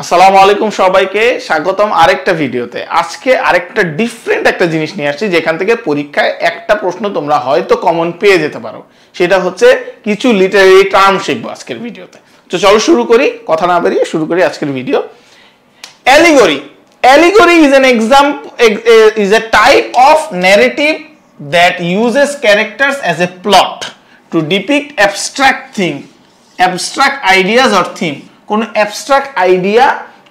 আসসালামু আলাইকুম সবাইকে, স্বাগতম আরেকটা ভিডিওতে। আজকে আরেকটা ডিফারেন্ট একটা জিনিস নিয়ে আসছি, যেখান থেকে পরীক্ষায় একটা প্রশ্ন তোমরা হয়তো কমন পেয়ে যেতে পারো। সেটা হচ্ছে কিছু লিটারেরি টার্ম শিখব আজকের ভিডিওতে। তো চলো শুরু করি, কথা না বেরিয়ে শুরু করি আজকের video allegory allegory is an example is a type of narrative that uses characters as a plot to depict abstract thing abstract ideas or theme কোনো অ্যাবস্ট্রাক্ট আইডিয়া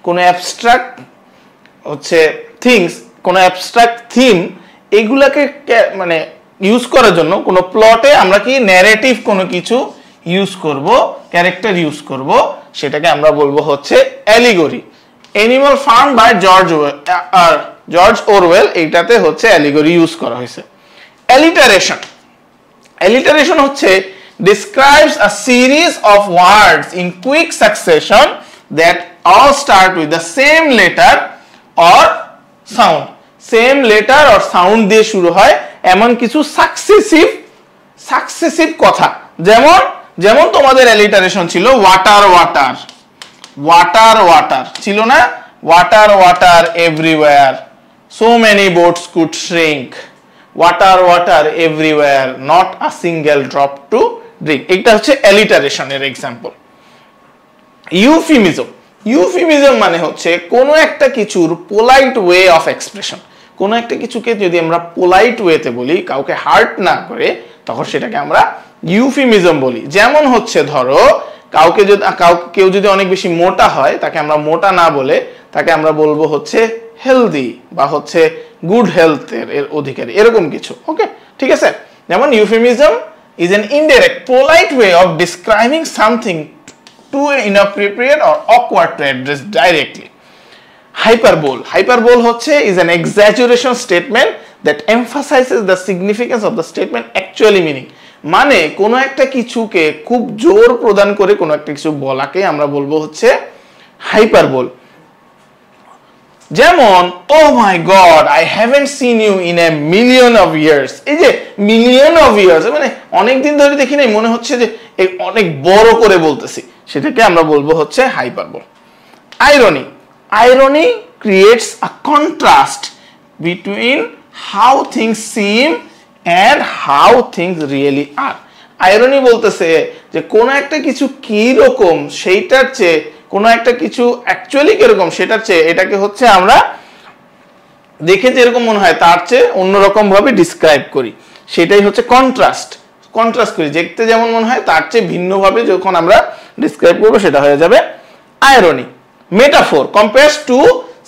কোনো অ্যাবস্ট্রাক্ট হচ্ছে থিংস কোনো অ্যাবস্ট্রাক্ট থিম এগুলাকে মানে use করার জন্য কোনো প্লটে আমরা কি ন্যারেটিভ কোনো কিছু ইউজ করব ক্যারেক্টার ইউজ করব, সেটাকে আমরা বলব হচ্ছে allegory Animal Farm by George R George Orwell এইটাতে হচ্ছে অ্যালিগরি ইউজ করা হয়েছে। অ্যালিটারেশন অ্যালিটারেশন হচ্ছে describes a series of words in quick succession that all start with the same letter or sound. Same letter or sound দিয়ে শুরু হয় এমন কিছু সাকসেসিভ সাকসেসিভ কথা। যেমন যেমন তোমাদের অ্যালিটারেশন ছিল ওয়াটার ওয়াটার ওয়াটার ওয়াটার ছিল না? Water water everywhere so many boats could shrink water water everywhere not a single drop to drink এটা হচ্ছে অ্যালিটারেশনের এক্সাম্পল ইউফিমিজম ইউফিমিজম মানে হচ্ছে কোনো একটা কিছুর পোলাইট ওয়ে অফ এক্সপ্রেশন কোনো একটা কিছুকে যদি আমরা পোলাইট ওয়েতে বলি, কাউকে হার্ট না করে, তখন সেটাকে আমরা ইউফিমিজম বলি। যেমন হচ্ছে ধরো, কাউকে যদি কাউকে কেউ যদি অনেক বেশি মোটা হয়, তাকে আমরা মোটা না বলে, তাকে আমরা বলব হচ্ছে হেলদি বা হচ্ছে গুড হেলথের এর অধিকারী। এরকম কিছু ওকে ঠিক আছে? যেমন euphemism is an indirect, polite way of describing something too inappropriate or awkward to address directly. Hyperbole. Hyperbole হচ্ছে is an exaggeration statement that emphasizes the significance of the statement actually meaning. মানে কোনো একটা কিছুকে খুব জোর প্রদান করে কোনো একটা কিছু বলাকে আমরা বলব হচ্ছে হাইপারবোল যেমন ও my god I haven't seen you in a million of years এই যে মিলিয়ন অফ ইয়ার্স মানে অনেক দিন ধরে দেখি নাই, মনে হচ্ছে যে অনেক বড় করে বলতেছি। সেটাকে আমরা বলব হচ্ছে hyperbole. Irony irony creates a contrast between how things seem and how things really are irony বলতেছে যে কোন একটা কিছু কি রকম সেইটার চেয়ে কোনো একটা কিছু অ্যাকচুয়ালি কীরকম? সেটার চেয়ে এটাকে হচ্ছে আমরা দেখে যেরকম মনে হয় তার চেয়ে অন্যরকম ভাবে ডিসক্রাইব করি। সেটাই হচ্ছে কন্ট্রাস্ট কন্ট্রাস্ট করি। দেখতে যেমন মনে হয় তার চেয়ে ভিন্নভাবে যখন আমরা ডিসক্রাইব করব সেটা হয়ে যাবে irony metaphor compares two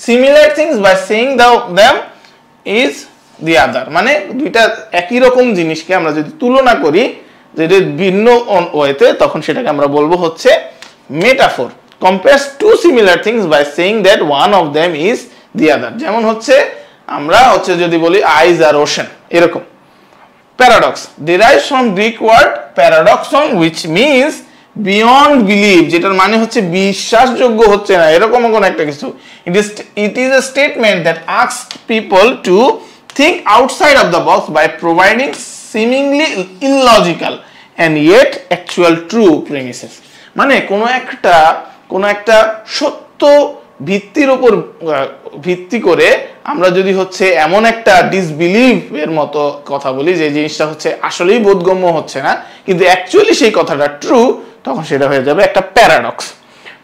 similar things by saying the them is the other মানে দুইটা একই রকম জিনিসকে আমরা যদি তুলনা করি যেটা ভিন্ন ওয়েতে তখন সেটাকে আমরা বলব হচ্ছে metaphor compares two similar things by saying that one of them is the other. যেমন হচ্ছে, আমরা হচ্ছে যদি বলি আইজ আর ওশন এরকম। Paradox derives from Greek word paradoxon which means beyond believe যেটার মানে হচ্ছে বিশ্বাসযোগ্য হচ্ছে না এরকম কোনো একটা কিছু। It is it is a statement that asks people to think outside of the box by providing seemingly illogical and yet actual true premises মানে কোনো একটা কোনো একটা সত্য ভিত্তির উপর ভিত্তি করে আমরা যদি হচ্ছে এমন একটা ডিসবিলিভ এর মতো কথা বলি যে জিনিসটা হচ্ছে আসলেই বোধগম্য হচ্ছে না, কিন্তু অ্যাকচুয়ালি সেই কথাটা ট্রু তখন সেটা হয়ে যাবে একটা paradox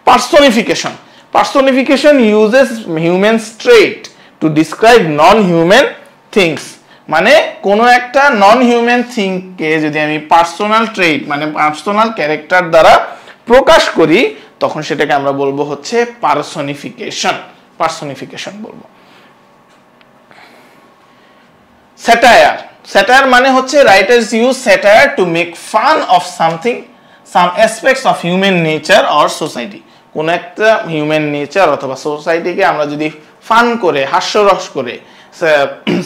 personification personification uses human traits to describe non human things মানে কোনো একটা নন হিউম্যান থিংকে যদি আমি পার্সোনাল ট্রেট মানে পার্সোনাল ক্যারেক্টার দ্বারা প্রকাশ করি তখন সেটাকে আমরা বলব হচ্ছে পার্সনিফিকেশন পার্সনিফিকেশন বলব। স্যাটায়ার স্যাটায়ার মানে হচ্ছে writers use satire to make fun of something some aspects of human nature or society কোন একটা হিউম্যান নেচার অথবা সোসাইটিকে আমরা যদি ফান করে, হাস্যরস করে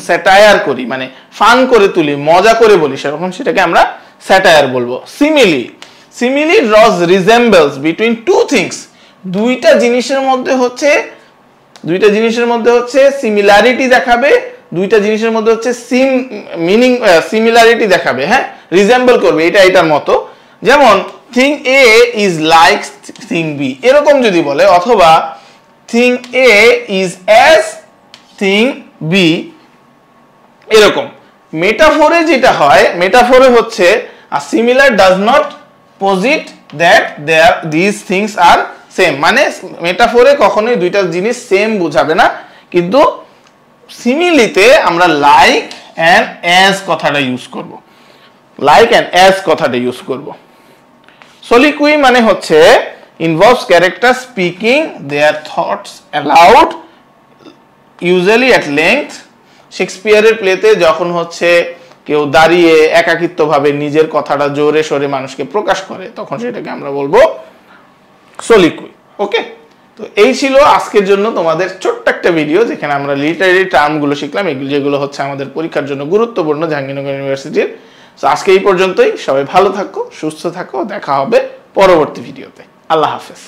স্যাটায়ার করি মানে ফান করে তুলি, মজা করে বলি, সেরকম সেটাকে আমরা স্যাটায়ার বলব। Simile simile draws resembles between two things দুইটা জিনিসের মধ্যে হচ্ছে, দুইটা জিনিসের মধ্যে হচ্ছে সিমিলারিটি দেখাবে, দুইটা জিনিসের মধ্যে হচ্ছে সিম মিনিং সিমিলারিটি দেখাবে হ্যাঁ? রিজেম্বল করবে, এটা এটার মতো। যেমন thing A is like thing B এরকম যদি বলে, অথবা thing A is as thing B এরকম। মেটাফোরে যেটা হয় মেটাফোরে হচ্ছে আর similar does not posit that there this things are same মানে মেটাফোরে কখনোই দুইটা জিনিস সেম বোঝাবে না। কিন্তু সিমিলিতে আমরা লাইক অ্যান্ড অ্যাজ কথাটা ইউজ করব। লাইক অ্যান্ড অ্যাজ কথাটা ইউজ করব। সলিকুই মানে হচ্ছে involves character speaking their thoughts aloud usually at length শেক্সপিয়ারের প্লেতে যখন হচ্ছে কেউ দাঁড়িয়ে একাকিত্বভাবে নিজের কথাটা জোরে সোরে মানুষকে প্রকাশ করে, তখন সেটাকে আমরা বলব সলিকুই ওকে তো এই ছিল আজকের জন্য তোমাদের ছোট্ট একটা ভিডিও যেখানে আমরা লিটারি টার্মগুলো শিখলাম, এগুলো যেগুলো হচ্ছে আমাদের পরীক্ষার জন্য গুরুত্বপূর্ণ জাহাঙ্গীরনগর ইউনিভার্সিটির তো আজকে এই পর্যন্তই, সবাই ভালো থাকো, সুস্থ থাকো, দেখা হবে পরবর্তী ভিডিওতে আল্লাহ হাফেজ।